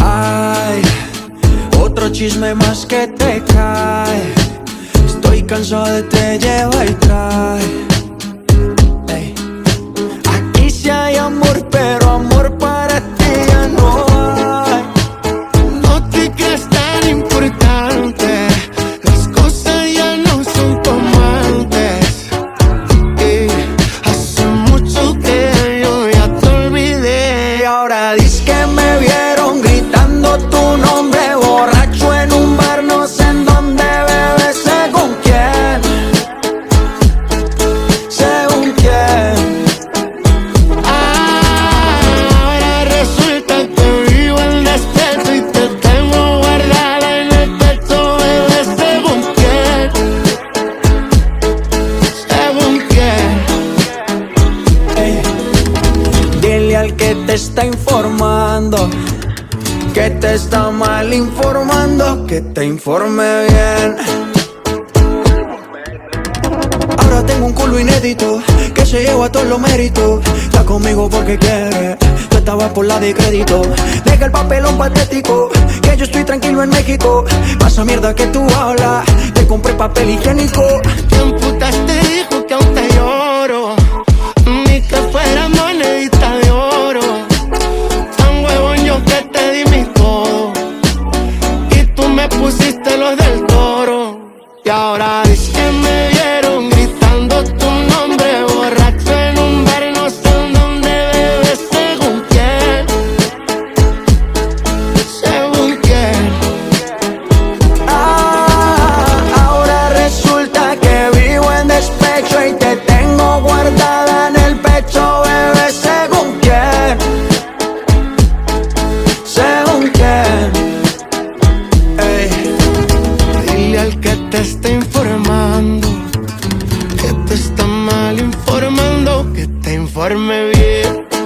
Ay, otro chisme más que te cae. Estoy cansado de te lleva y trae. Ahora que te está informando que te está mal informando, que te informe bien. Ahora tengo un culo inédito que se lleva todos los méritos. Está conmigo porque quiere. Tú estabas por la de crédito. Deja el papelón patético. Que yo estoy tranquilo en México. Pasa mierda que tú hablas. Te compré papel higiénico. Y ahora dices que me que te está mal informando, que te informe bien.